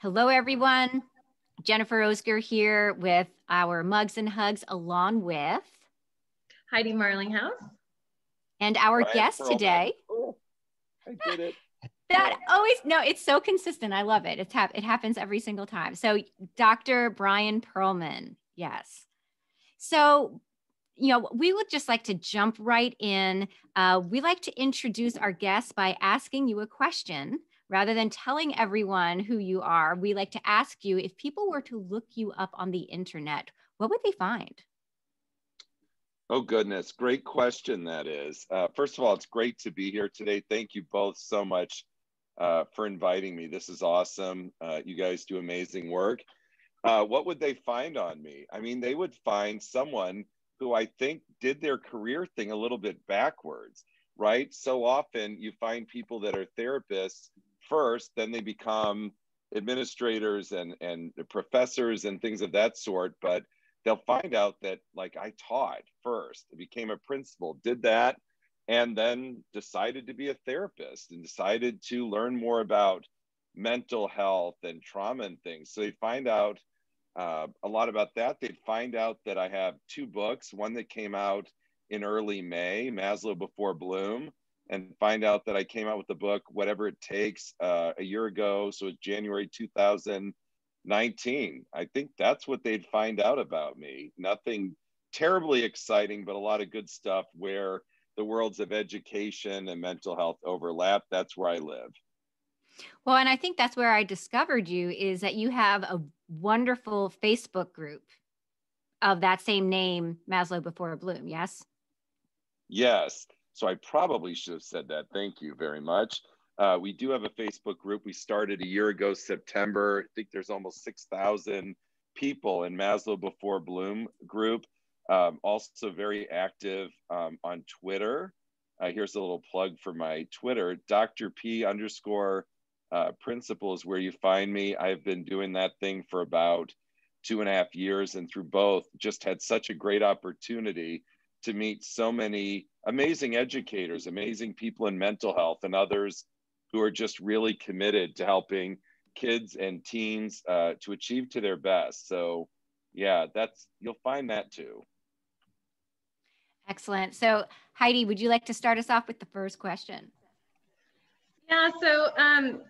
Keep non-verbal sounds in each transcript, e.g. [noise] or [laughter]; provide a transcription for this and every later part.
Hello, everyone. Jennifer Osger here with our Mugs and Hugs, along with Heidi Marlinghouse and our Bryan guest Pearlman. today. Oh, I did it. [laughs] that always no, it's so consistent. I love it. It's hap- it happens every single time. So, Dr. Bryan Pearlman, yes. So, you know, we would just like to jump right in. Uh, we like to introduce our guests by asking you a question rather than telling everyone who you are, we like to ask you if people were to look you up on the internet, what would they find? Oh, goodness. Great question, that is. Uh, first of all, it's great to be here today. Thank you both so much uh, for inviting me. This is awesome. Uh, you guys do amazing work. Uh, what would they find on me? I mean, they would find someone who I think did their career thing a little bit backwards, right? So often you find people that are therapists first, then they become administrators and, and professors and things of that sort. But they'll find out that, like, I taught first, became a principal, did that, and then decided to be a therapist and decided to learn more about mental health and trauma and things. So they find out uh, a lot about that. They'd find out that I have two books, one that came out in early May, Maslow Before Bloom, and find out that I came out with the book, Whatever It Takes, uh, a year ago. So it's January 2019. I think that's what they'd find out about me. Nothing terribly exciting, but a lot of good stuff where the worlds of education and mental health overlap. That's where I live. Well, and I think that's where I discovered you is that you have a wonderful Facebook group of that same name, Maslow Before Bloom. Yes. Yes. So I probably should have said that. Thank you very much. Uh, we do have a Facebook group. We started a year ago, September. I think there's almost 6,000 people in Maslow Before Bloom group. Um, also very active um, on Twitter. Uh, here's a little plug for my Twitter, Dr. P underscore uh, principles where you find me. I've been doing that thing for about two and a half years and through both just had such a great opportunity to meet so many amazing educators, amazing people in mental health, and others who are just really committed to helping kids and teens uh, to achieve to their best. So, yeah, that's you'll find that too. Excellent. So, Heidi, would you like to start us off with the first question? Yeah. So, um,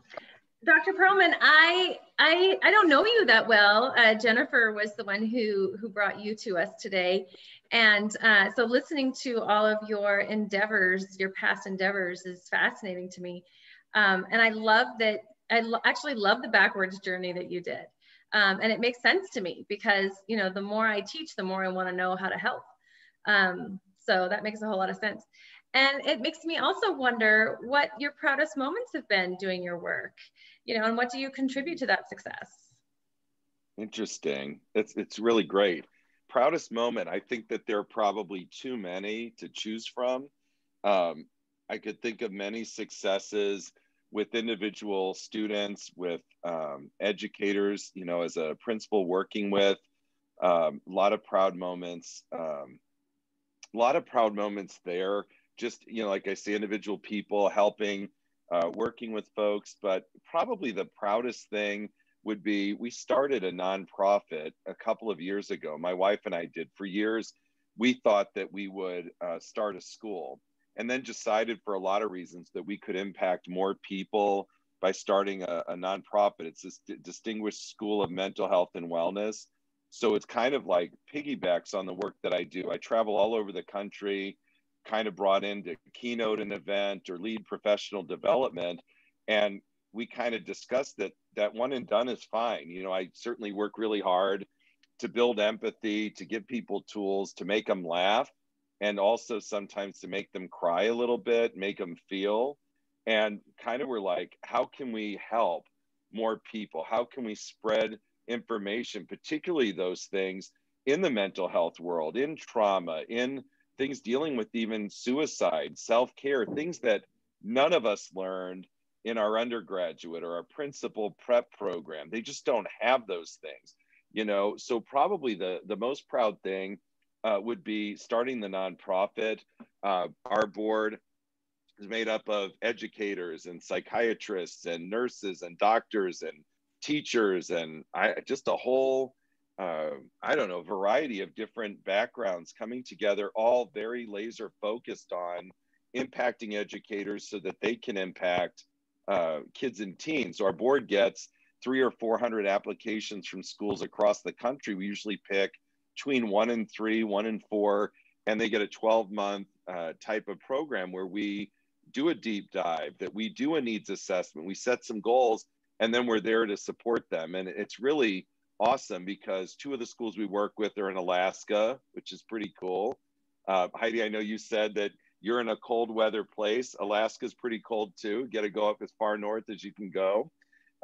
Dr. Pearlman, I, I I don't know you that well. Uh, Jennifer was the one who who brought you to us today, and uh, so listening to all of your endeavors, your past endeavors is fascinating to me. Um, and I love that, I lo actually love the backwards journey that you did. Um, and it makes sense to me because, you know, the more I teach, the more I want to know how to help. Um, so that makes a whole lot of sense. And it makes me also wonder what your proudest moments have been doing your work, you know, and what do you contribute to that success? Interesting. It's, it's really great proudest moment, I think that there are probably too many to choose from. Um, I could think of many successes with individual students, with um, educators, you know, as a principal working with, um, a lot of proud moments, um, a lot of proud moments there. Just, you know, like I say, individual people helping, uh, working with folks, but probably the proudest thing would be we started a nonprofit a couple of years ago. My wife and I did. For years, we thought that we would uh, start a school and then decided for a lot of reasons that we could impact more people by starting a, a nonprofit. It's this distinguished school of mental health and wellness. So it's kind of like piggybacks on the work that I do. I travel all over the country, kind of brought in to keynote an event or lead professional development. And we kind of discussed that that one and done is fine. You know, I certainly work really hard to build empathy, to give people tools, to make them laugh, and also sometimes to make them cry a little bit, make them feel. And kind of we're like, how can we help more people? How can we spread information, particularly those things in the mental health world, in trauma, in things dealing with even suicide, self care, things that none of us learned in our undergraduate or our principal prep program. They just don't have those things, you know. So probably the the most proud thing uh, would be starting the nonprofit. Uh, our board is made up of educators and psychiatrists and nurses and doctors and teachers and I just a whole uh, I don't know variety of different backgrounds coming together, all very laser focused on impacting educators so that they can impact uh, kids and teens. So our board gets three or four hundred applications from schools across the country. We usually pick between one and three, one and four, and they get a 12 month uh, type of program where we do a deep dive, that we do a needs assessment, we set some goals, and then we're there to support them. And it's really awesome because two of the schools we work with are in Alaska, which is pretty cool. Uh, Heidi, I know you said that you're in a cold weather place. Alaska's pretty cold too. Got to go up as far north as you can go.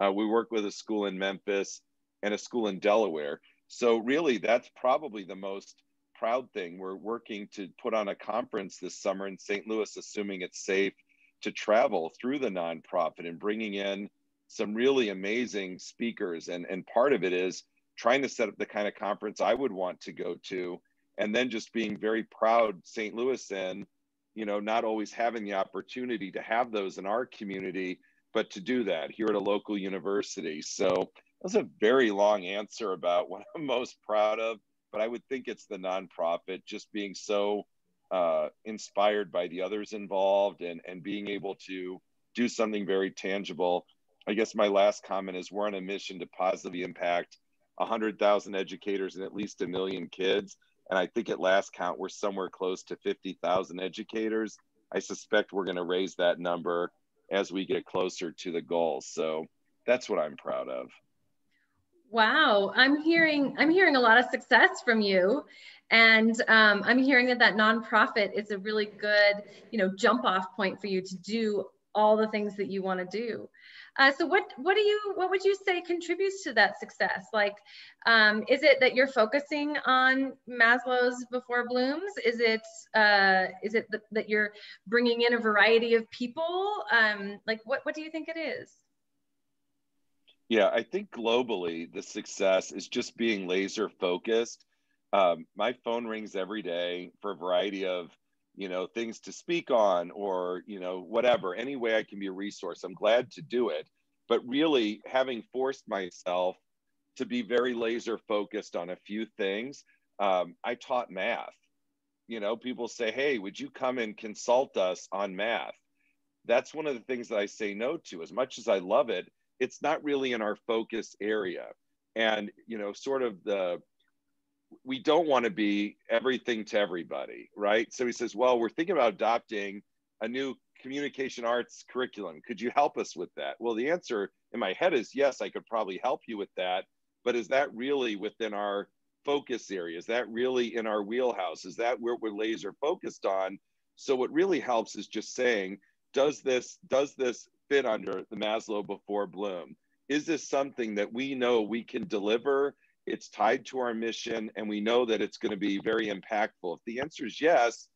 Uh, we work with a school in Memphis and a school in Delaware. So really, that's probably the most proud thing. We're working to put on a conference this summer in St. Louis, assuming it's safe to travel through the nonprofit and bringing in some really amazing speakers. And, and part of it is trying to set up the kind of conference I would want to go to, and then just being very proud St. Louis in, you know, not always having the opportunity to have those in our community, but to do that here at a local university. So that's a very long answer about [laughs] what I'm most proud of but I would think it's the nonprofit just being so uh, inspired by the others involved and, and being able to do something very tangible. I guess my last comment is we're on a mission to positively impact 100,000 educators and at least a million kids. And I think at last count, we're somewhere close to 50,000 educators. I suspect we're going to raise that number as we get closer to the goal. So that's what I'm proud of. Wow, I'm hearing I'm hearing a lot of success from you, and um, I'm hearing that that nonprofit is a really good you know jump off point for you to do all the things that you want to do. Uh, so what what do you what would you say contributes to that success? Like, um, is it that you're focusing on Maslow's before Bloom's? Is it uh, is it that, that you're bringing in a variety of people? Um, like, what what do you think it is? Yeah, I think globally the success is just being laser focused. Um, my phone rings every day for a variety of you know things to speak on or you know whatever any way i can be a resource i'm glad to do it. But really having forced myself to be very laser focused on a few things um, i taught math. You know people say hey would you come and consult us on math? That's one of the things that i say no to. As much as i love it it's not really in our focus area. And you know sort of the we don't want to be everything to everybody right? So he says well we're thinking about adopting a new communication arts curriculum. Could you help us with that? Well the answer in my head is yes i could probably help you with that but is that really within our focus area? Is that really in our wheelhouse? Is that where we're laser focused on? So what really helps is just saying does this does this fit under the Maslow before Bloom? Is this something that we know we can deliver? It's tied to our mission, and we know that it's going to be very impactful. If the answer is yes,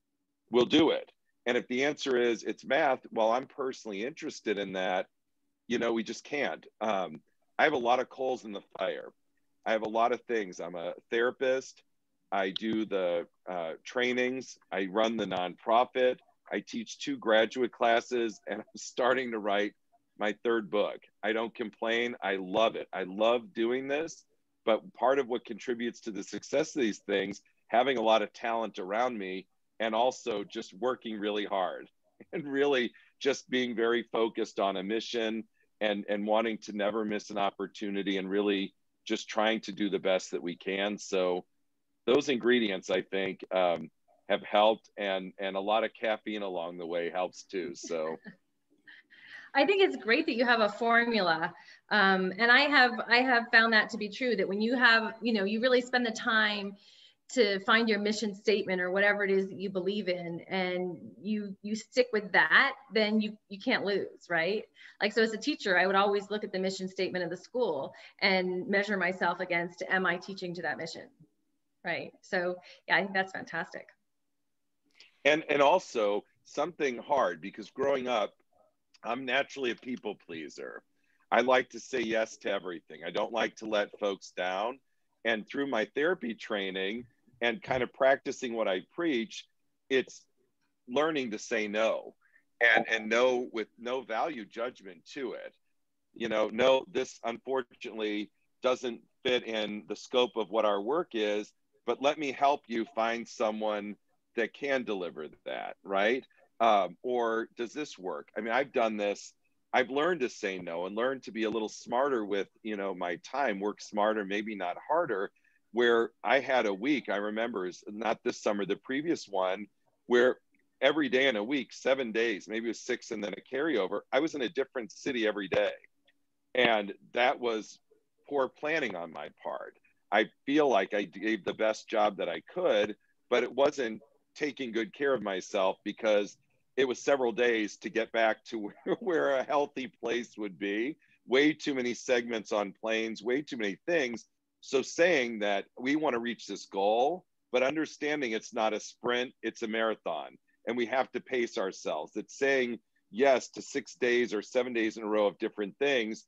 we'll do it. And if the answer is it's math, well, I'm personally interested in that. You know, we just can't. Um, I have a lot of coals in the fire. I have a lot of things. I'm a therapist. I do the uh, trainings. I run the nonprofit. I teach two graduate classes and I'm starting to write my third book. I don't complain. I love it. I love doing this. But part of what contributes to the success of these things, having a lot of talent around me and also just working really hard [laughs] and really just being very focused on a mission and, and wanting to never miss an opportunity and really just trying to do the best that we can. So, those ingredients, I think, um, have helped and and a lot of caffeine along the way helps too so [laughs] I think it's great that you have a formula, um, and I have I have found that to be true. That when you have you know you really spend the time to find your mission statement or whatever it is that you believe in, and you you stick with that, then you you can't lose, right? Like so, as a teacher, I would always look at the mission statement of the school and measure myself against Am I teaching to that mission? Right. So yeah, I think that's fantastic and and also something hard because growing up i'm naturally a people pleaser. I like to say yes to everything. I don't like to let folks down. And through my therapy training and kind of practicing what i preach it's learning to say no and and no with no value judgment to it. You know, no, this unfortunately doesn't fit in the scope of what our work is, but let me help you find someone that can deliver that, right? Um, or does this work? I mean, I've done this. I've learned to say no and learned to be a little smarter with, you know, my time, work smarter, maybe not harder. Where I had a week, I remember, is not this summer, the previous one, where every day in a week, seven days, maybe it was six and then a carryover, I was in a different city every day. And that was poor planning on my part. I feel like I gave the best job that I could, but it wasn't taking good care of myself because it was several days to get back to [laughs] where, a healthy place would be. Way too many segments on planes, way too many things. So, saying that we want to reach this goal, but understanding it's not a sprint, it's a marathon, and we have to pace ourselves. It's saying yes to six days or seven days in a row of different things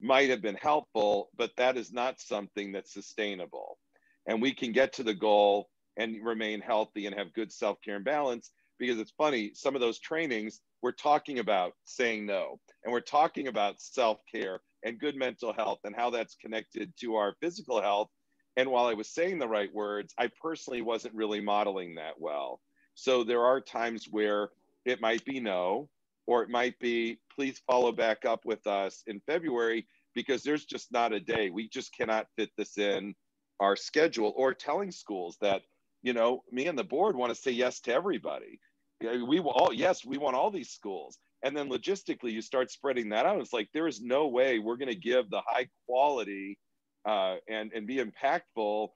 might have been helpful, but that is not something that's sustainable. And we can get to the goal and remain healthy and have good self care and balance because it's funny, some of those trainings, we're talking about saying no, and we're talking about self care and good mental health and how that's connected to our physical health. And while I was saying the right words, I personally wasn't really modeling that well. So there are times where it might be no, or it might be please follow back up with us in February because there's just not a day. We just cannot fit this in our schedule or telling schools that, you know, me and the board want to say yes to everybody. We all, yes, we want all these schools. And then logistically, you start spreading that out. It's like there is no way we're going to give the high quality uh, and and be impactful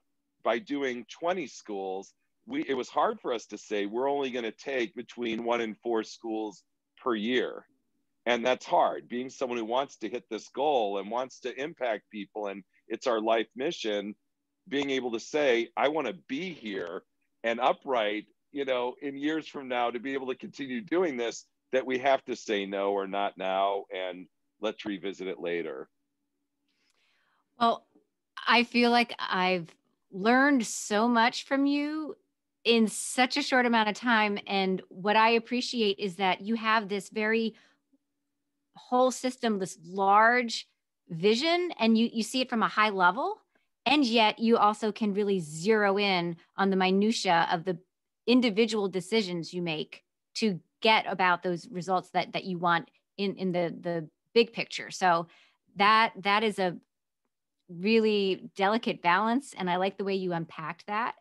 by doing 20 schools. We it was hard for us to say we're only going to take between one and four schools per year and that's hard being someone who wants to hit this goal and wants to impact people and it's our life mission being able to say i want to be here and upright you know in years from now to be able to continue doing this that we have to say no or not now and let's revisit it later well i feel like i've learned so much from you in such a short amount of time and what i appreciate is that you have this very whole system, this large vision, and you, you see it from a high level. And yet you also can really zero in on the minutia of the individual decisions you make to get about those results that that you want in in the the big picture. So that that is a really delicate balance and I like the way you unpacked that.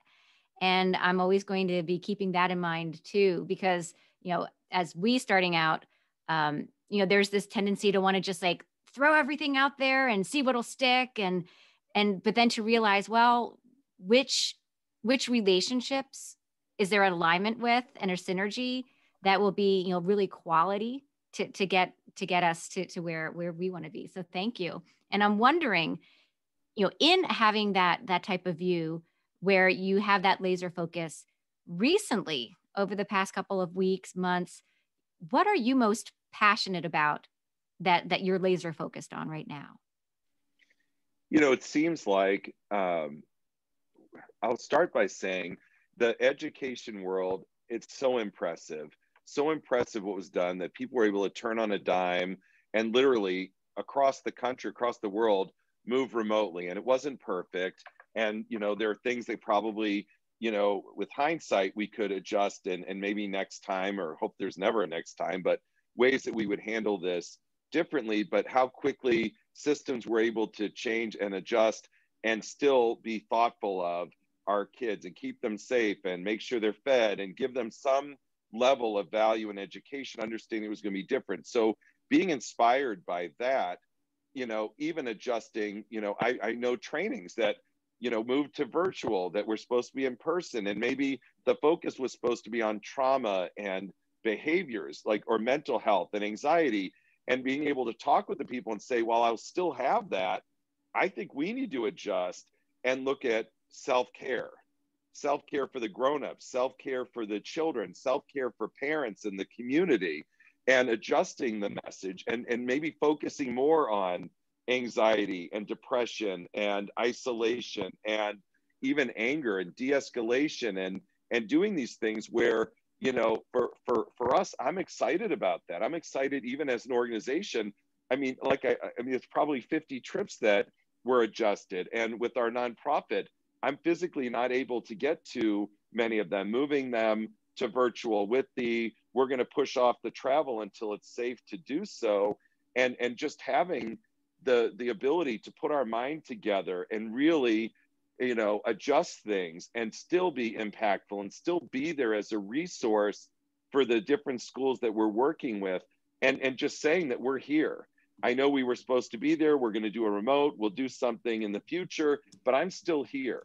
And I'm always going to be keeping that in mind too because you know as we starting out um, you know there's this tendency to want to just like throw everything out there and see what'll stick and and but then to realize well which which relationships is there alignment with and a synergy that will be you know really quality to to get to get us to to where where we want to be so thank you and i'm wondering you know in having that that type of view where you have that laser focus recently over the past couple of weeks months what are you most passionate about that that you're laser focused on right now? You know, it seems like um, I'll start by saying the education world. It's so impressive, so impressive what was done that people were able to turn on a dime and literally across the country, across the world, move remotely. And it wasn't perfect. And you know, there are things that probably you know, with hindsight, we could adjust and, and maybe next time, or hope there's never a next time, but ways that we would handle this differently, but how quickly systems were able to change and adjust and still be thoughtful of our kids and keep them safe and make sure they're fed and give them some level of value and education, understanding it was going to be different. So being inspired by that, you know, even adjusting, you know, I, I know trainings that, you know, moved to virtual that were supposed to be in person. And maybe the focus was supposed to be on trauma and behaviors like or mental health and anxiety and being able to talk with the people and say well i'll still have that i think we need to adjust and look at self-care self-care for the grown-ups self-care for the children self-care for parents and the community and adjusting the message and, and maybe focusing more on anxiety and depression and isolation and even anger and de-escalation and and doing these things where you know, for for for us, I'm excited about that. I'm excited even as an organization I mean, like I, I mean, it's probably 50 trips that were adjusted. And with our nonprofit, I'm physically not able to get to many of them, moving them to virtual with the we're going to push off the travel until it's safe to do so. And and just having the the ability to put our mind together and really you know adjust things and still be impactful and still be there as a resource for the different schools that we're working with. And and just saying that we're here i know we were supposed to be there we're going to do a remote we'll do something in the future but i'm still here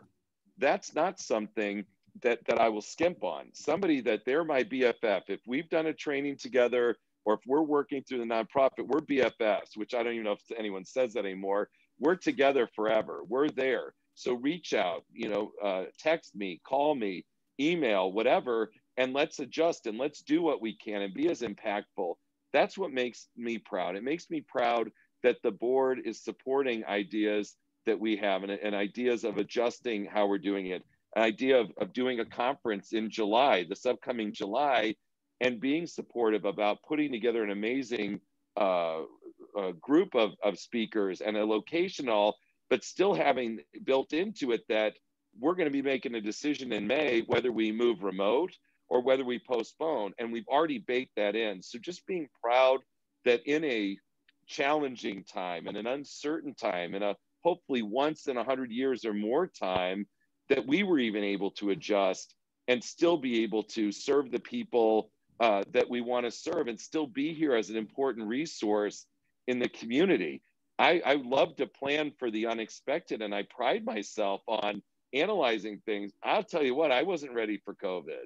that's not something that that I will skimp on. Somebody that they're my BFF. If we've done a training together, or if we're working through the nonprofit, we're BFFs. Which I don't even know if anyone says that anymore. We're together forever. We're there. So reach out. You know, uh, text me, call me, email, whatever, and let's adjust and let's do what we can and be as impactful. That's what makes me proud. It makes me proud that the board is supporting ideas that we have and, and ideas of adjusting how we're doing it An idea of, of doing a conference in July, this upcoming July, and being supportive about putting together an amazing uh, group of, of speakers and a location all, but still having built into it that we're going to be making a decision in May whether we move remote or whether we postpone. And we've already baked that in. So just being proud that in a challenging time and an uncertain time and a hopefully once in a hundred years or more time, that we were even able to adjust and still be able to serve the people uh, that we want to serve and still be here as an important resource in the community. I, I love to plan for the unexpected and I pride myself on analyzing things. I'll tell you what, I wasn't ready for COVID.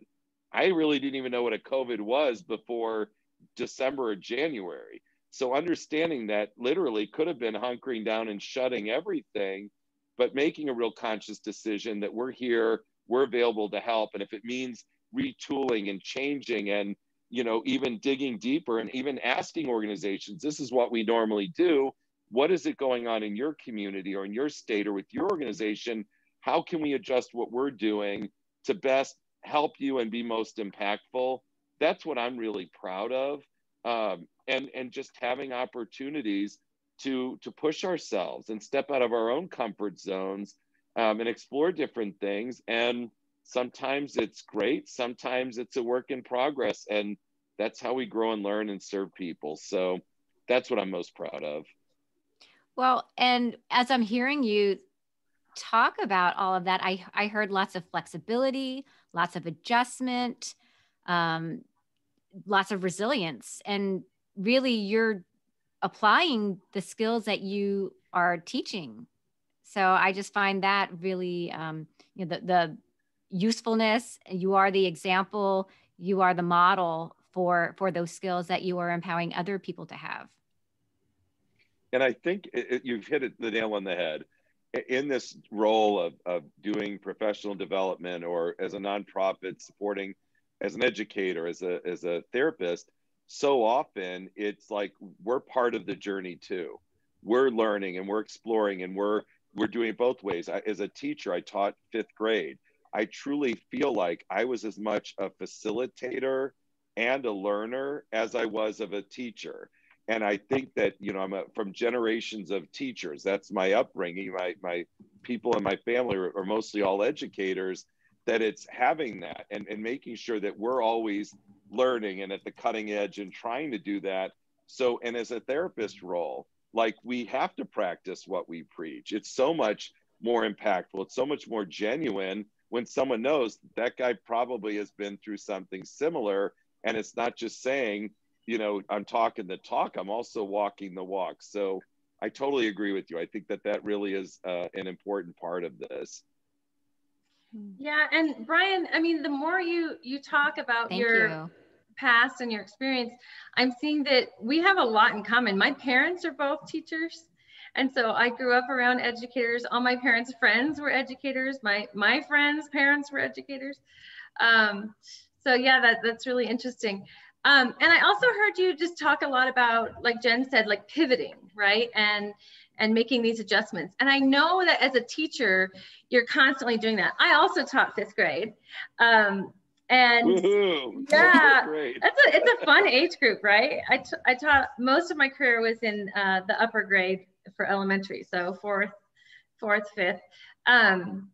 I really didn't even know what a COVID was before December or January. So understanding that literally could have been hunkering down and shutting everything but making a real conscious decision that we're here, we're available to help. And if it means retooling and changing and you know even digging deeper and even asking organizations this is what we normally do what is it going on in your community or in your state or with your organization how can we adjust what we're doing to best help you and be most impactful that's what i'm really proud of. Um, and and just having opportunities to to push ourselves and step out of our own comfort zones um, and explore different things. And sometimes it's great sometimes it's a work in progress and that's how we grow and learn and serve people. So that's what i'm most proud of. Well and as i'm hearing you talk about all of that i i heard lots of flexibility lots of adjustment um, lots of resilience and really you're applying the skills that you are teaching. So I just find that really, um, you know, the, the usefulness. You are the example. You are the model for for those skills that you are empowering other people to have. And I think it, it, you've hit it, the nail on the head. In this role of, of doing professional development or as a nonprofit supporting as an educator, as a, as a therapist, so often it's like we're part of the journey too. We're learning and we're exploring and we're we're doing it both ways. I, as a teacher, I taught fifth grade. I truly feel like I was as much a facilitator and a learner as I was of a teacher. And I think that you know I'm a, from generations of teachers. That's my upbringing. My my people in my family are, are mostly all educators. That it's having that and, and making sure that we're always learning and at the cutting edge and trying to do that. So, and as a therapist role, like we have to practice what we preach. It's so much more impactful. It's so much more genuine when someone knows that guy probably has been through something similar. And it's not just saying, you know, I'm talking the talk, I'm also walking the walk. So I totally agree with you. I think that that really is uh, an important part of this. Yeah, and Bryan, I mean, the more you you talk about Thank your you past and your experience, I'm seeing that we have a lot in common. My parents are both teachers. And so I grew up around educators. All my parents' friends were educators. My my friends' parents were educators. Um, so yeah, that, that's really interesting. Um, and I also heard you just talk a lot about, like Jen said, like pivoting, right? And and making these adjustments. And I know that as a teacher, you're constantly doing that. I also taught fifth grade. Um, And Woo-hoo. yeah, that's a, it's a fun age group, right? I, t- I taught most of my career was in uh, the upper grade for elementary, so fourth, fourth, fifth. Um,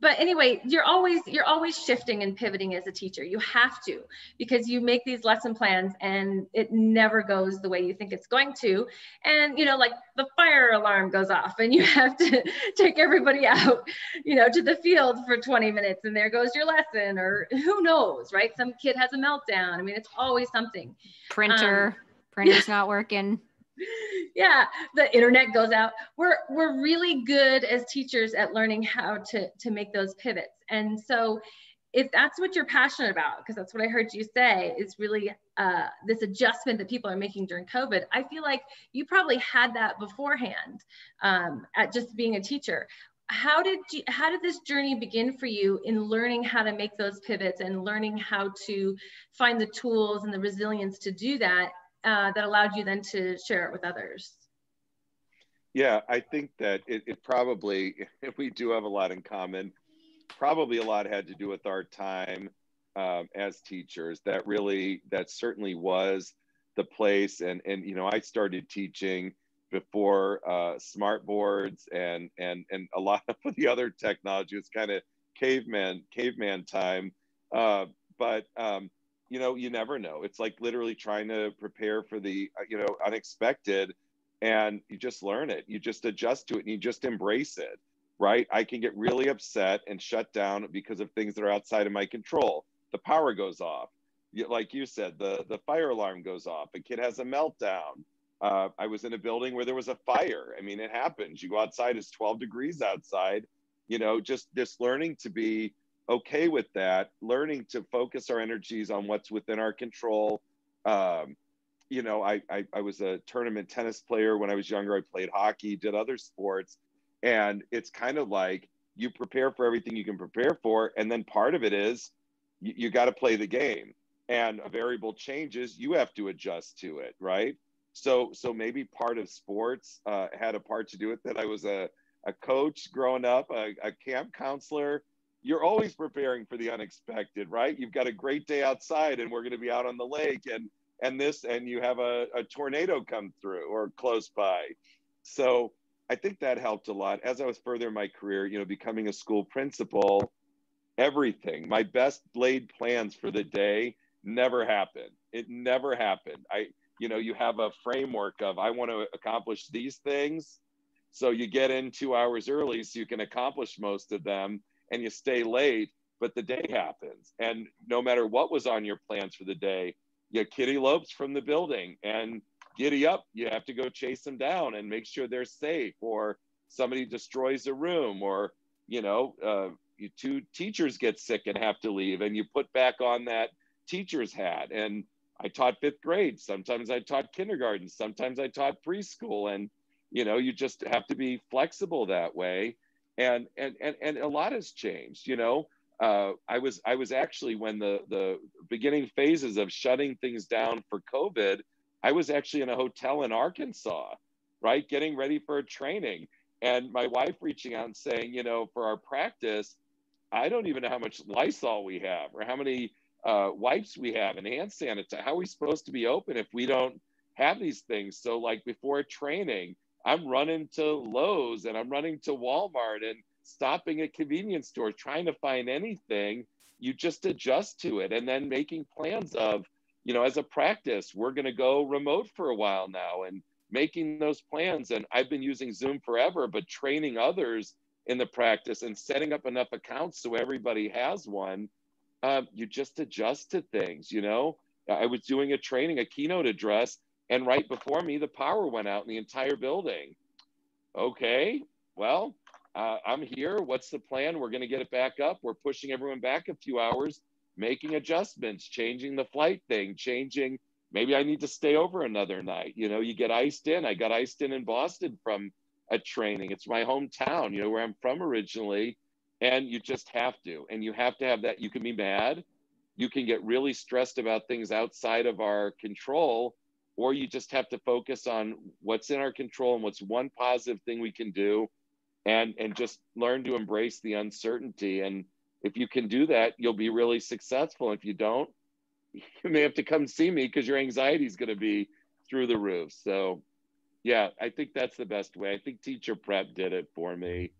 but anyway you're always you're always shifting and pivoting as a teacher. You have to because you make these lesson plans and it never goes the way you think it's going to. And you know like the fire alarm goes off and you [laughs] have to take everybody out you know to the field for 20 minutes and there goes your lesson or who knows right? Some kid has a meltdown. I mean it's always something. Printer um, printer's [laughs] not working yeah the internet goes out. We're we're really good as teachers at learning how to to make those pivots. And so if that's what you're passionate about because that's what i heard you say is really uh, this adjustment that people are making during covid i feel like you probably had that beforehand um, at just being a teacher. How did you how did this journey begin for you in learning how to make those pivots and learning how to find the tools and the resilience to do that uh, that allowed you then to share it with others? Yeah, I think that it, it probably, [laughs] we do have a lot in common. Probably a lot had to do with our time um, as teachers. That really, that certainly was the place. And, and you know, I started teaching before uh, smart boards and, and, and a lot [laughs] of the other technology. It's kind of caveman, caveman time. Uh, but um, you know, you never know. It's like literally trying to prepare for the, uh, you know, unexpected and you just learn it. You just adjust to it and you just embrace it, right? I can get really upset and shut down because of things that are outside of my control. The power goes off. Like you said, the, the fire alarm goes off. A kid has a meltdown. Uh, I was in a building where there was a fire. I mean, it happens. You go outside, it's 12 degrees outside. You know, just just learning to be okay with that, learning to focus our energies on what's within our control. Um, you know, I, I, I was a tournament tennis player when I was younger. I played hockey, did other sports, and it's kind of like you prepare for everything you can prepare for, and then part of it is you, you got to play the game, and a variable changes, you have to adjust to it, right? So, so maybe part of sports uh, had a part to do with that. I was a a coach growing up, a, a camp counselor you're always preparing for the unexpected, right? You've got a great day outside and we're going to be out on the lake and and this and you have a, a tornado come through or close by. So I think that helped a lot. As I was further in my career, you know, becoming a school principal, everything, my best laid plans for the day never happened. It never happened. I, you know, you have a framework of I want to accomplish these things. So you get in two hours early so you can accomplish most of them and you stay late, but the day happens. And no matter what was on your plans for the day, you kitty elopes from the building and giddy up. You have to go chase them down and make sure they're safe, or somebody destroys a room, or you know, uh, two teachers get sick and have to leave, and you put back on that teacher's hat. And I taught fifth grade. Sometimes I taught kindergarten. Sometimes I taught preschool, and you know, you just have to be flexible that way and and and, and a lot has changed you know uh, I was I was actually when the the beginning phases of shutting things down for COVID, I was actually in a hotel in Arkansas, right, getting ready for a training, and my wife reaching out and saying, you know, for our practice, I don't even know how much Lysol we have or how many uh, wipes we have and hand sanitizer. How are we supposed to be open if we don't have these things? So like before a training, I'm running to Lowe's and I'm running to Walmart and stopping at convenience stores, trying to find anything. You just adjust to it and then making plans of, you know, as a practice, we're going to go remote for a while now and making those plans. And I've been using Zoom forever, but training others in the practice and setting up enough accounts so everybody has one. Um, you just adjust to things, you know. I was doing a training, a keynote address, and right before me, the power went out in the entire building. Okay, well, uh, I'm here. What's the plan? We're going to get it back up. We're pushing everyone back a few hours, making adjustments, changing the flight thing, changing. Maybe I need to stay over another night. You know, you get iced in. I got iced in in Boston from a training. It's my hometown, you know, where I'm from originally. And you just have to. And you have to have that. You can be mad. You can get really stressed about things outside of our control or you just have to focus on what's in our control and what's one positive thing we can do and and just learn to embrace the uncertainty and if you can do that, you'll be really successful. If you don't, [laughs] you may have to come see me because your anxiety is going to be through the roof. So, yeah, I think that's the best way. I think teacher prep did it for me.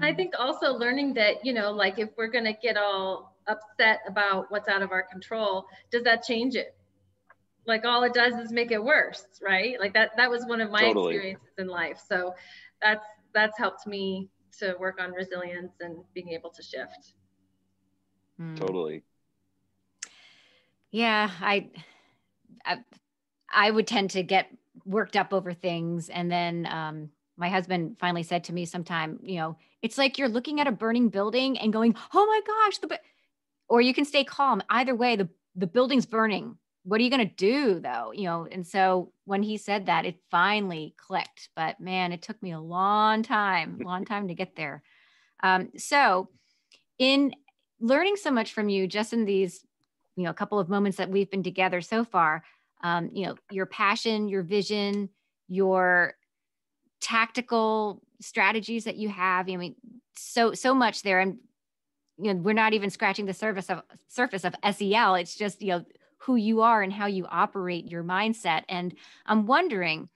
I think also learning that, you know, like if we're going to get all upset about what's out of our control, does that change it? Like all it does is make it worse, right? Like that that was one of my totally. experiences in life. So that's that's helped me to work on resilience and being able to shift. Mm. Totally. Yeah, I, I, I would tend to get worked up over things, and then um, my husband finally said to me sometime, you know, it's like you're looking at a burning building and going, "Oh my gosh!" The, or you can stay calm. Either way, the the building's burning. What are you going to do though? You know, and so when he said that, it finally clicked. But man, it took me a long time, long [laughs] time to get there. Um, so, in learning so much from you, just in these you know a couple of moments that we've been together so far um, you know your passion your vision your tactical strategies that you have i mean so so much there and you know we're not even scratching the surface of surface of sel it's just you know who you are and how you operate your mindset and i'm wondering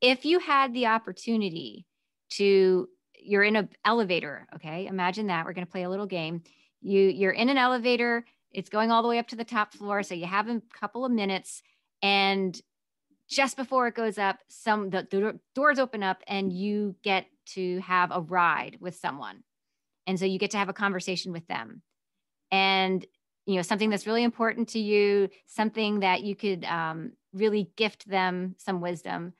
if you had the opportunity to you're in an elevator okay imagine that we're going to play a little game you you're in an elevator it's going all the way up to the top floor. So you have a couple of minutes and just before it goes up, some the, the doors open up and you get to have a ride with someone. And so you get to have a conversation with them. And you know something that's really important to you, something that you could um, really gift them some wisdom.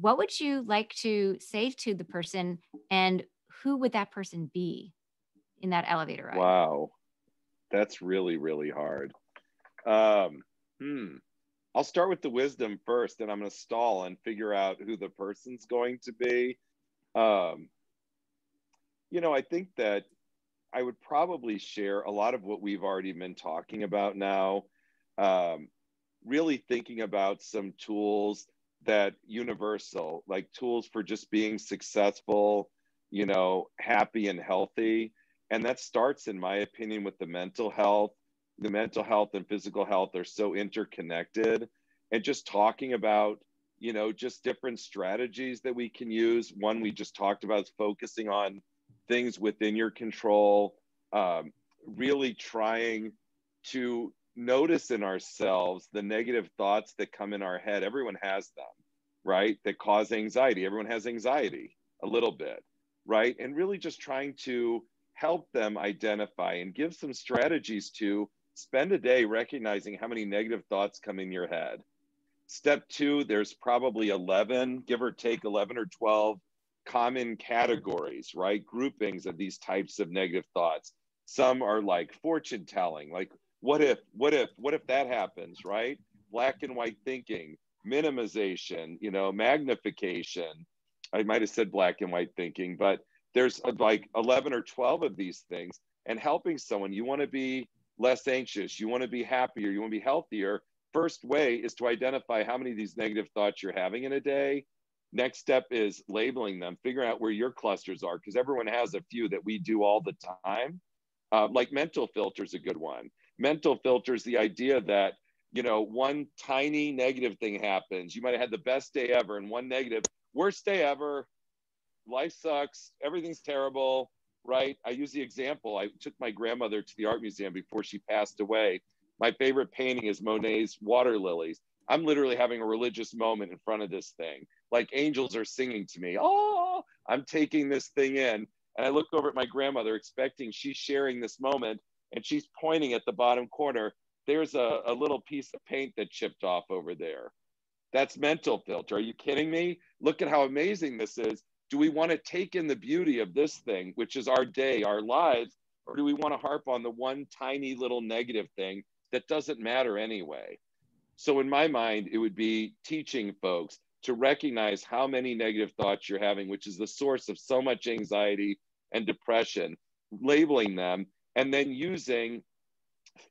What would you like to say to the person, and who would that person be in that elevator ride? Wow that's really really hard um hmm i'll start with the wisdom first and i'm going to stall and figure out who the person's going to be um you know i think that i would probably share a lot of what we've already been talking about now um really thinking about some tools that universal like tools for just being successful you know happy and healthy. And that starts in my opinion with the mental health. The mental health and physical health are so interconnected. And just talking about you know just different strategies that we can use. One we just talked about is focusing on things within your control um, really trying to notice in ourselves the negative thoughts that come in our head. Everyone has them right? That cause anxiety. Everyone has anxiety a little bit right? And really just trying to help them identify and give some strategies to spend a day recognizing how many negative thoughts come in your head. Step two, there's probably 11, give or take 11 or 12 common categories, right? Groupings of these types of negative thoughts. Some are like fortune telling, like, what if, what if, what if that happens, right? Black and white thinking, minimization, you know, magnification. I might have said black and white thinking, but there's uh, like 11 or 12 of these things and helping someone you want to be less anxious you want to be happier you want to be healthier first way is to identify how many of these negative thoughts you're having in a day next step is labeling them figuring out where your clusters are because everyone has a few that we do all the time uh, like mental filters, a good one mental filters, the idea that you know one tiny negative thing happens you might have had the best day ever and one negative worst day ever life sucks, everything's terrible, right? I use the example. I took my grandmother to the art museum before she passed away. My favorite painting is Monet's Water Lilies. I'm literally having a religious moment in front of this thing. Like angels are singing to me. Oh, I'm taking this thing in. And I look over at my grandmother, expecting she's sharing this moment, and she's pointing at the bottom corner. There's a, a little piece of paint that chipped off over there. That's mental filter. Are you kidding me? Look at how amazing this is do we want to take in the beauty of this thing, which is our day, our lives, or do we want to harp on the one tiny little negative thing that doesn't matter anyway? So, in my mind, it would be teaching folks to recognize how many negative thoughts you're having, which is the source of so much anxiety and depression, labeling them, and then using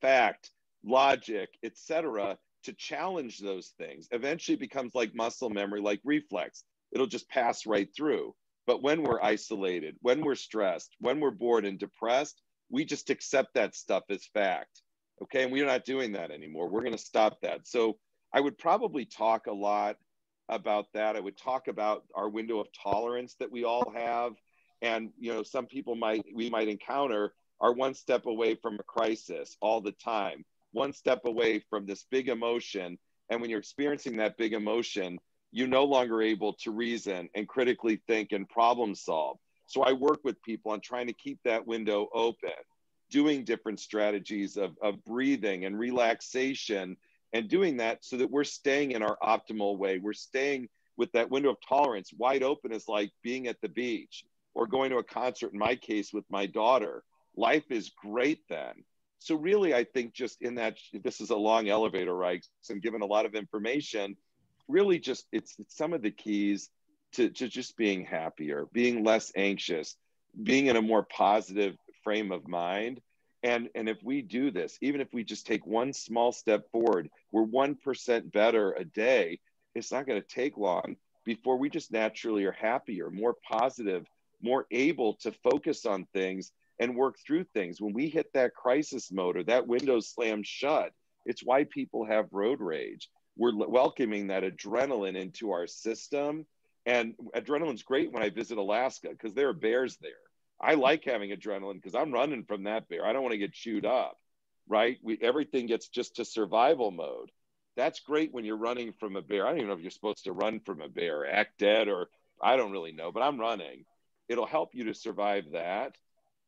fact, logic, etc., to challenge those things. Eventually, becomes like muscle memory, like reflex it'll just pass right through. But when we're isolated, when we're stressed, when we're bored and depressed, we just accept that stuff as fact. Okay. And we're not doing that anymore. We're going to stop that. So I would probably talk a lot about that. I would talk about our window of tolerance that we all have. And, you know, some people might, we might encounter are one step away from a crisis all the time, one step away from this big emotion. And when you're experiencing that big emotion, you're no longer able to reason and critically think and problem solve. So I work with people on trying to keep that window open, doing different strategies of, of breathing and relaxation and doing that so that we're staying in our optimal way. We're staying with that window of tolerance wide open is like being at the beach or going to a concert in my case with my daughter. Life is great then. So really i think just in that this is a long elevator right i'm given a lot of information. Really just it's, it's some of the keys to, to just being happier being less anxious being in a more positive frame of mind and and if we do this even if we just take one small step forward we're 1% better a day. It's not going to take long before we just naturally are happier more positive more able to focus on things and work through things. When we hit that crisis mode or that window slams shut it's why people have road rage. We're welcoming that adrenaline into our system. And adrenaline's great when i visit alaska because there are bears there I like having adrenaline because I'm running from that bear. I don't want to get chewed up, right? We, everything gets just to survival mode. That's great when you're running from a bear. I don't even know if you're supposed to run from a bear, act dead, or I don't really know, but I'm running. It'll help you to survive that.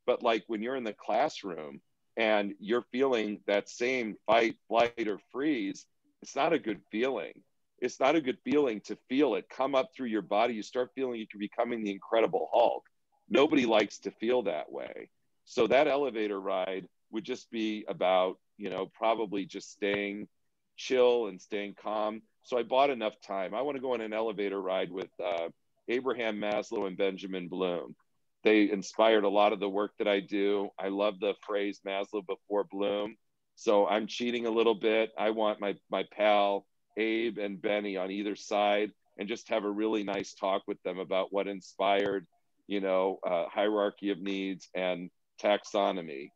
But like when you're in the classroom and you're feeling that same fight, flight, or freeze, it's not a good feeling. It's not a good feeling to feel it come up through your body. You start feeling you're becoming the Incredible Hulk nobody likes to feel that way. So that elevator ride would just be about, you know, probably just staying chill and staying calm. So I bought enough time. I want to go on an elevator ride with uh, Abraham Maslow and Benjamin Bloom. They inspired a lot of the work that I do. I love the phrase Maslow before Bloom. So I'm cheating a little bit. I want my my pal Abe and Benny on either side and just have a really nice talk with them about what inspired you know, uh, hierarchy of needs and taxonomy.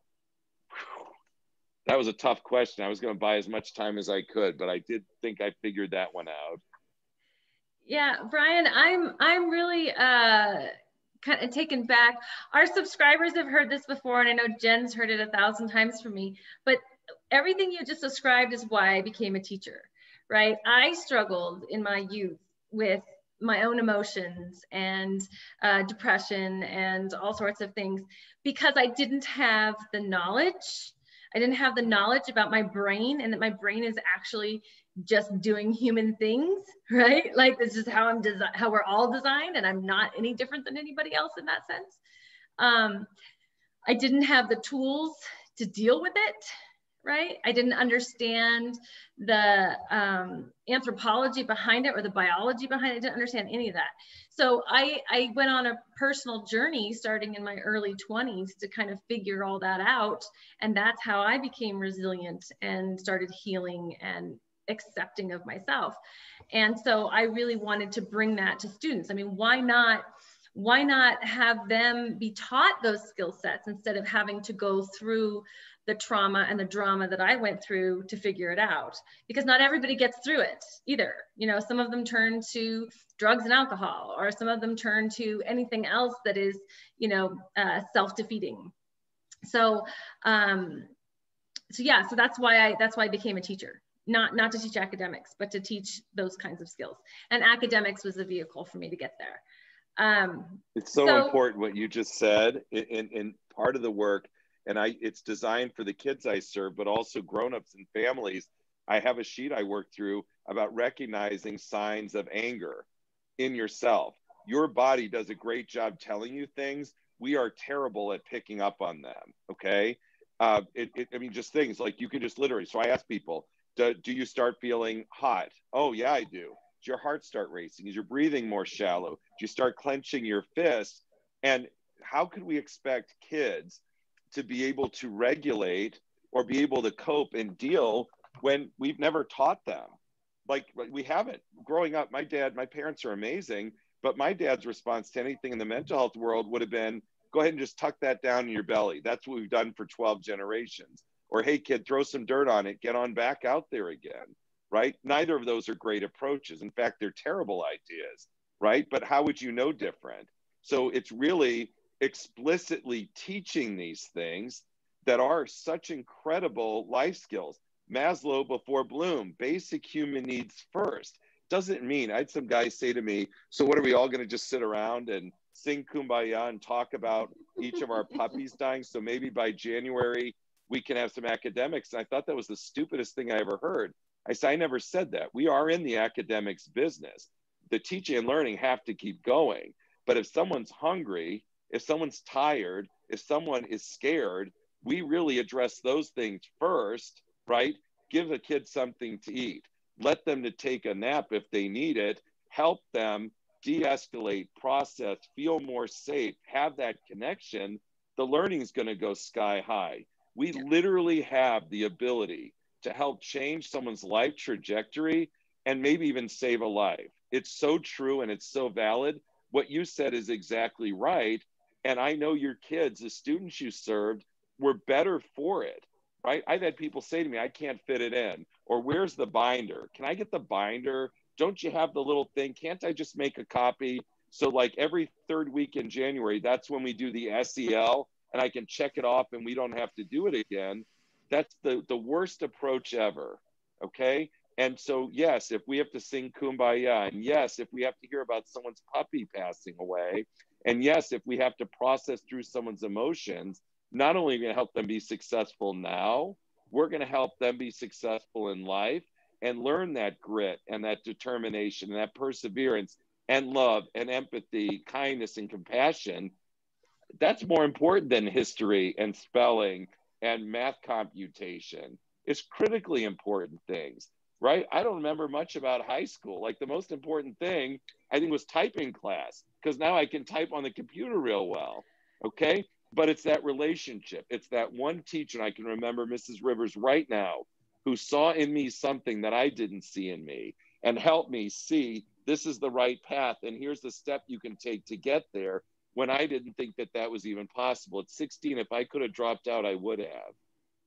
That was a tough question. I was going to buy as much time as I could, but I did think I figured that one out. Yeah, Bryan, I'm I'm really uh, kind of taken back. Our subscribers have heard this before, and I know Jen's heard it a thousand times from me. But everything you just described is why I became a teacher, right? I struggled in my youth with my own emotions and uh, depression and all sorts of things because I didn't have the knowledge. I didn't have the knowledge about my brain and that my brain is actually just doing human things, [laughs] right? Like this is how I'm desi- how we're all designed, and I'm not any different than anybody else in that sense. Um, I didn't have the tools to deal with it right? I didn't understand the um, anthropology behind it or the biology behind it. I didn't understand any of that. So I, I went on a personal journey starting in my early 20s to kind of figure all that out. And that's how I became resilient and started healing and accepting of myself. And so I really wanted to bring that to students. I mean, why not? Why not have them be taught those skill sets instead of having to go through the trauma and the drama that I went through to figure it out because not everybody gets through it either. You know, some of them turn to drugs and alcohol, or some of them turn to anything else that is, you know, uh, self-defeating. So, um, so yeah, so that's why I that's why I became a teacher. Not not to teach academics, but to teach those kinds of skills. And academics was the vehicle for me to get there. Um, it's so, so important what you just said. In, in part of the work and I it's designed for the kids I serve, but also grown-ups and families. I have a sheet I work through about recognizing signs of anger in yourself. Your body does a great job telling you things. We are terrible at picking up on them. Okay. Uh, it, it, I mean, just things like you can just literally. So I ask people, do, do you start feeling hot? Oh, yeah, I do. Does your heart start racing? Is your breathing more shallow? Do you start clenching your fists? And how could we expect kids to be able to regulate or be able to cope and deal when we've never taught them like we haven't growing up my dad my parents are amazing But my dad's response to anything in the mental health world would have been go ahead and just tuck that down in your belly. That's what we've done for 12 generations. Or, hey, kid, throw some dirt on it, get on back out there again, right? Neither of those are great approaches. In fact, they're terrible ideas, right? But how would you know different? So it's really explicitly teaching these things that are such incredible life skills. Maslow before Bloom, basic human needs first. Doesn't mean I had some guys say to me, So, what are we all going to just sit around and sing kumbaya and talk about each of our [laughs] puppies dying? So, maybe by January, we can have some academics. And I thought that was the stupidest thing I ever heard. I said, I never said that. We are in the academics business. The teaching and learning have to keep going. But if someone's hungry, if someone's tired, if someone is scared, we really address those things first, right? Give a kid something to eat. Let them to take a nap if they need it. Help them de-escalate, process, feel more safe, have that connection. The learning is going to go sky high. We literally have the ability to help change someone's life trajectory and maybe even save a life. It's so true and it's so valid. What you said is exactly right. And I know your kids, the students you served, were better for it, right? I've had people say to me, I can't fit it in, or where's the binder? Can I get the binder? Don't you have the little thing? Can't I just make a copy? So, like every third week in January, that's when we do the SEL, and I can check it off and we don't have to do it again. That's the, the worst approach ever. Okay. And so, yes, if we have to sing kumbaya, and yes, if we have to hear about someone's puppy passing away, and yes, if we have to process through someone's emotions, not only are going to help them be successful now, we're going to help them be successful in life and learn that grit and that determination and that perseverance and love and empathy, kindness and compassion. That's more important than history and spelling and math computation. It's critically important things, right? I don't remember much about high school. Like the most important thing, I think, was typing class because now I can type on the computer real well. Okay but it's that relationship. It's that one teacher, I can remember Mrs. Rivers right now, who saw in me something that I didn't see in me and helped me see this is the right path. And here's the step you can take to get there when I didn't think that that was even possible. At 16, if I could have dropped out, I would have.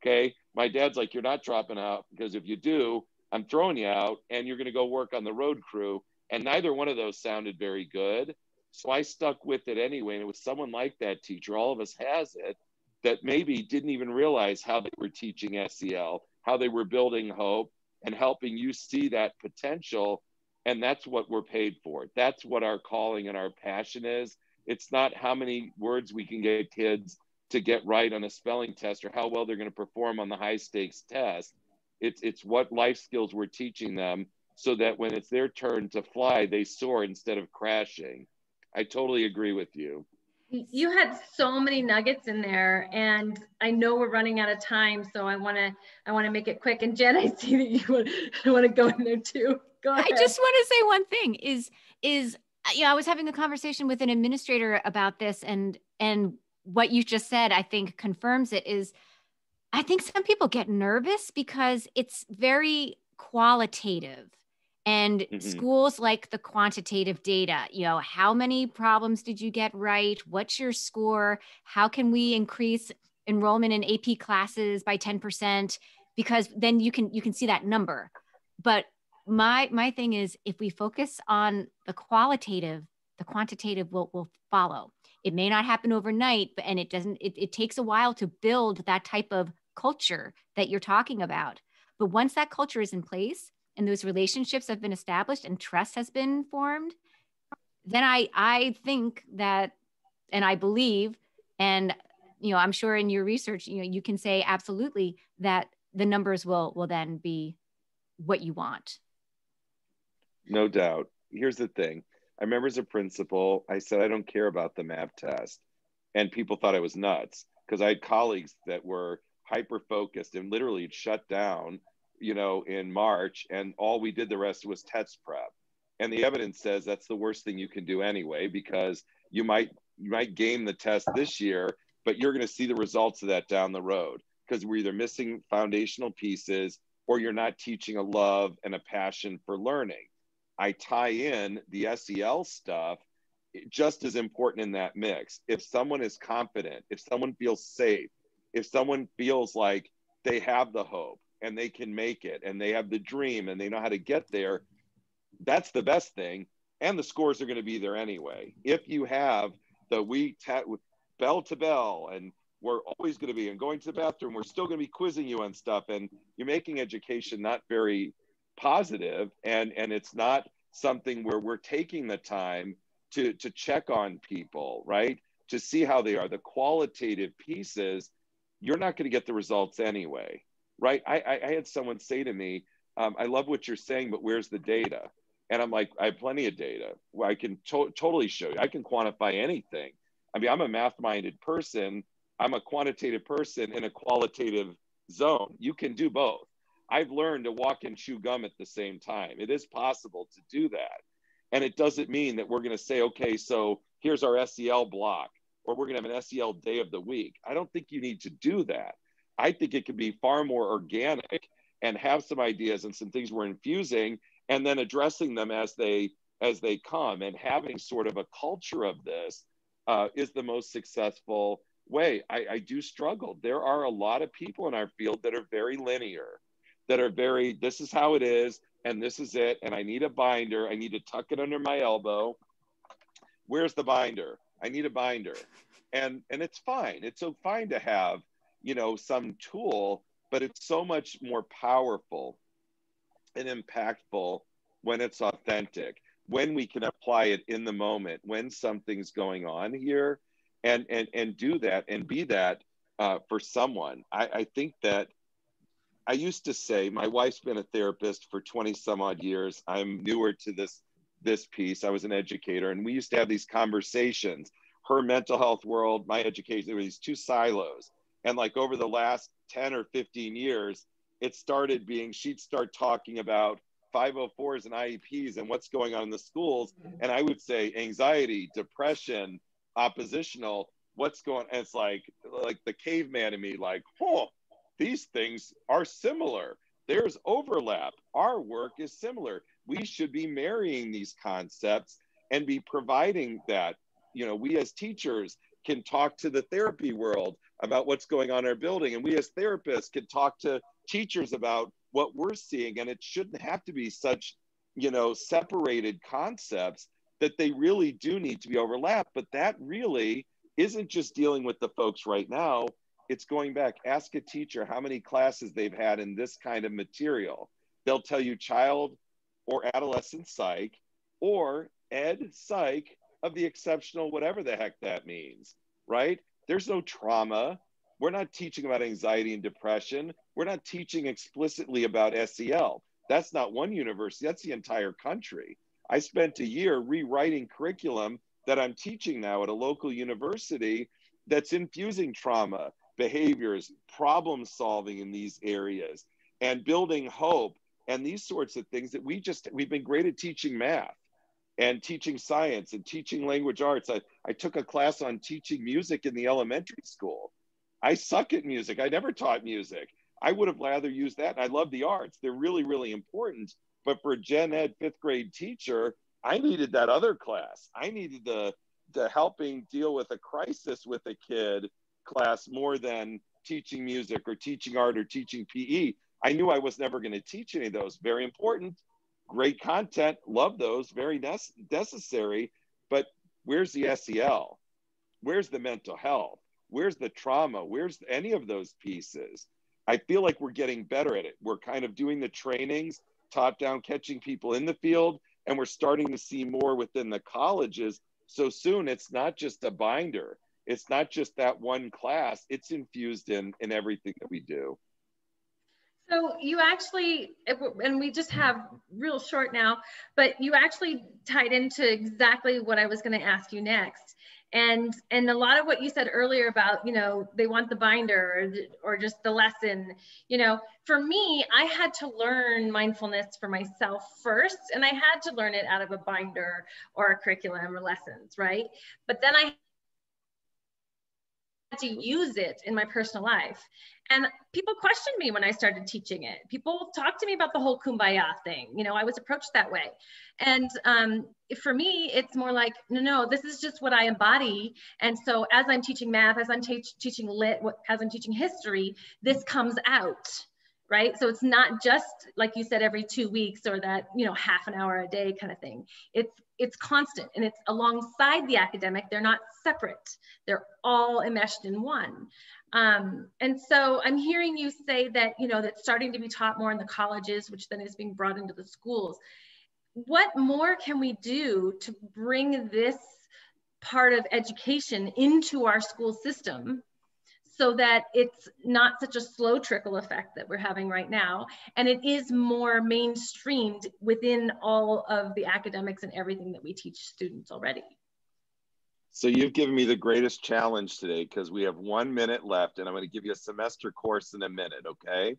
Okay. My dad's like, You're not dropping out because if you do, I'm throwing you out and you're going to go work on the road crew. And neither one of those sounded very good. So I stuck with it anyway. And it was someone like that teacher, all of us has it, that maybe didn't even realize how they were teaching SEL, how they were building hope and helping you see that potential. And that's what we're paid for. That's what our calling and our passion is. It's not how many words we can get kids to get right on a spelling test or how well they're going to perform on the high stakes test. It's, it's what life skills we're teaching them so that when it's their turn to fly, they soar instead of crashing. I totally agree with you. You had so many nuggets in there, and I know we're running out of time, so I want to I want to make it quick. And Jen, [laughs] I see that you want, want to go in there too. Go ahead. I just want to say one thing: is is uh, you know I was having a conversation with an administrator about this, and and what you just said, I think confirms it. Is I think some people get nervous because it's very qualitative and mm-hmm. schools like the quantitative data you know how many problems did you get right? What's your score? How can we increase enrollment in ap classes by 10% because then you can you can see that number. But my my thing is if we focus on the qualitative the quantitative will will follow. It may not happen overnight but and it doesn't it, it takes a while to build that type of culture that you're talking about. But once that culture is in place and those relationships have been established and trust has been formed then i i think that and i believe and you know i'm sure in your research you know you can say absolutely that the numbers will will then be what you want. No doubt. Here's the thing. I remember as a principal i said i don't care about the map test. And people thought i was nuts because i had colleagues that were hyper focused and literally shut down you know, in March, and all we did the rest was test prep. And the evidence says that's the worst thing you can do anyway, because you might you might game the test this year, but you're going to see the results of that down the road because we're either missing foundational pieces or you're not teaching a love and a passion for learning. I tie in the SEL stuff just as important in that mix. If someone is confident, if someone feels safe, if someone feels like they have the hope and they can make it and they have the dream and they know how to get there, that's the best thing. And the scores are going to be there anyway. If you have the we ta- bell to bell and we're always going to be and going to the bathroom, we're still going to be quizzing you on stuff and you're making education not very positive and and it's not something where we're taking the time to to check on people right to see how they are the qualitative pieces you're not going to get the results anyway right i i had someone say to me um, i love what you're saying but where's the data and i'm like i have plenty of data i can to- totally show you i can quantify anything i mean i'm a math minded person i'm a quantitative person in a qualitative zone you can do both I've learned to walk and chew gum at the same time. It is possible to do that. And it doesn't mean that we're going to say, okay, so here's our SEL block, or we're going to have an SEL day of the week. I don't think you need to do that. I think it could be far more organic and have some ideas and some things we're infusing and then addressing them as they as they come and having sort of a culture of this uh, is the most successful way. I, I do struggle. There are a lot of people in our field that are very linear that are very, this is how it is, and this is it, and I need a binder. I need to tuck it under my elbow. Where's the binder? I need a binder. And and it's fine. It's so fine to have, you know, some tool, but it's so much more powerful and impactful when it's authentic, when we can apply it in the moment, when something's going on here, and and and do that and be that uh, for someone. I, I think that I used to say my wife's been a therapist for 20 some odd years. I'm newer to this this piece. I was an educator and we used to have these conversations. Her mental health world, my education, there were these two silos. And like over the last 10 or 15 years, it started being she'd start talking about 504s and IEPs and what's going on in the schools. And I would say anxiety, depression, oppositional, what's going it's like like the caveman in me, like, oh, these things are similar. There's overlap. Our work is similar. We should be marrying these concepts and be providing that. You know, we as teachers can talk to the therapy world about what's going on in our building, and we as therapists can talk to teachers about what we're seeing. And it shouldn't have to be such, you know, separated concepts that they really do need to be overlapped. But that really isn't just dealing with the folks right now it's going back. Ask a teacher how many classes they've had in this kind of material. They'll tell you child or adolescent psych or ed psych of the exceptional, whatever the heck that means, right? There's no trauma. We're not teaching about anxiety and depression. We're not teaching explicitly about SEL. That's not one university, that's the entire country. I spent a year rewriting curriculum that I'm teaching now at a local university that's infusing trauma behaviors, problem solving in these areas, and building hope and these sorts of things that we just we've been great at teaching math and teaching science and teaching language arts. I, I took a class on teaching music in the elementary school. I suck at music. I never taught music. I would have rather used that. I love the arts. They're really, really important. But for a gen ed fifth grade teacher, I needed that other class. I needed the the helping deal with a crisis with a kid class more than teaching music or teaching art or teaching PE. I knew I was never going to teach any of those. Very important, great content, love those, very necessary. But where's the SEL? Where's the mental health? Where's the trauma? Where's any of those pieces? I feel like we're getting better at it. We're kind of doing the trainings, top down, catching people in the field, and we're starting to see more within the colleges. So soon it's not just a binder it's not just that one class it's infused in in everything that we do so you actually and we just have real short now but you actually tied into exactly what i was going to ask you next. And and a lot of what you said earlier about you know they want the binder or, or just the lesson you know for me i had to learn mindfulness for myself first and i had to learn it out of a binder or a curriculum or lessons right? But then i to use it in my personal life. And people questioned me when I started teaching it. People talked to me about the whole kumbaya thing. You know, I was approached that way. And um, for me, it's more like, no, no, this is just what I embody. And so as I'm teaching math, as I'm te- teaching lit, as I'm teaching history, this comes out right? So it's not just like you said every two weeks or that you know half an hour a day kind of thing. It's it's constant and it's alongside the academic. They're not separate. They're all enmeshed in one. Um, and so i'm hearing you say that you know that's starting to be taught more in the colleges which then is being brought into the schools. What more can we do to bring this part of education into our school system so that it's not such a slow trickle effect that we're having right now. And it is more mainstreamed within all of the academics and everything that we teach students already. So you've given me the greatest challenge today because we have one minute left and I'm going to give you a semester course in a minute. Okay.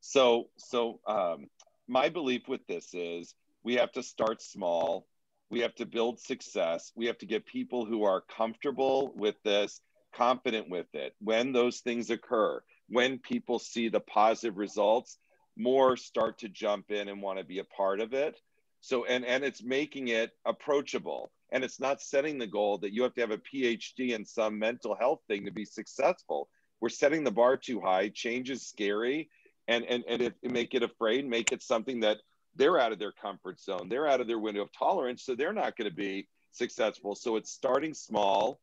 So, so um, my belief with this is we have to start small. We have to build success. We have to get people who are comfortable with this confident with it. When those things occur, when people see the positive results, more start to jump in and want to be a part of it. So, and, and it's making it approachable. And it's not setting the goal that you have to have a PhD in some mental health thing to be successful. We're setting the bar too high. Change is scary. And, and, and if, make it afraid, make it something that they're out of their comfort zone. They're out of their window of tolerance. So they're not going to be successful. So it's starting small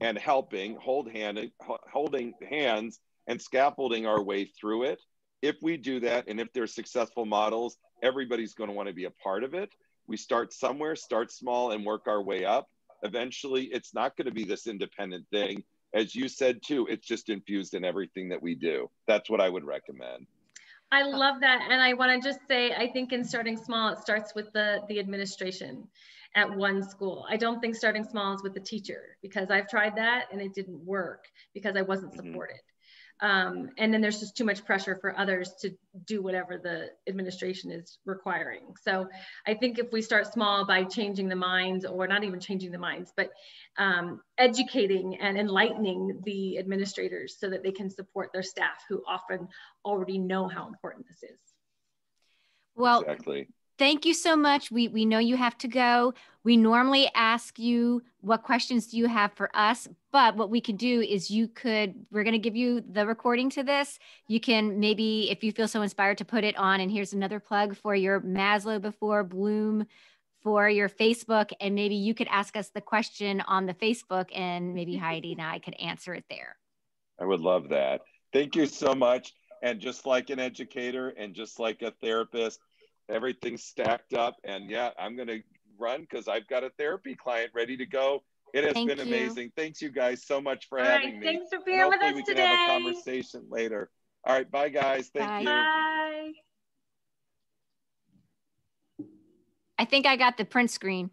and helping, hold hand, holding hands and scaffolding our way through it. If we do that, and if there's successful models, everybody's going to want to be a part of it. We start somewhere, start small, and work our way up. Eventually, it's not going to be this independent thing. As you said too, it's just infused in everything that we do. That's what I would recommend. I love that. And I want to just say, I think in starting small, it starts with the, the administration at one school. I don't think starting small is with the teacher because I've tried that and it didn't work because I wasn't mm-hmm. supported. Um, and then there's just too much pressure for others to do whatever the administration is requiring. So I think if we start small by changing the minds, or not even changing the minds, but um, educating and enlightening the administrators so that they can support their staff who often already know how important this is. Well, exactly. Thank you so much. We we know you have to go. We normally ask you what questions do you have for us, but what we could do is you could we're going to give you the recording to this. You can maybe if you feel so inspired to put it on and here's another plug for your Maslow before Bloom for your Facebook and maybe you could ask us the question on the Facebook and maybe Heidi and I could answer it there. I would love that. Thank you so much. And just like an educator and just like a therapist, everything's stacked up. And yeah, I'm going to run because I've got a therapy client ready to go. It has Thank been you. amazing. Thanks you guys so much for All having right, me. Thanks for being with us we today. can have a conversation later. All right, bye guys. Thank bye. you. Bye. I think I got the print screen.